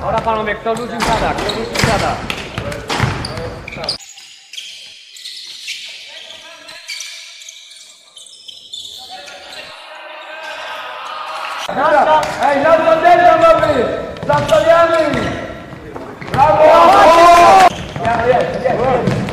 Dobra panowie, kto rzucił siada, kto rzucił siada. Dobra. Ej, na banderę mamy! Zastawiamy! Brawo! Ja, jest, jest, jest.